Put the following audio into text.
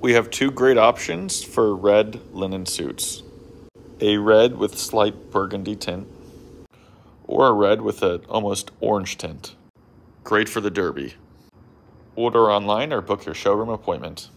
We have two great options for red linen suits. A red with slight burgundy tint, or a red with an almost orange tint. Great for the derby. Order online or book your showroom appointment.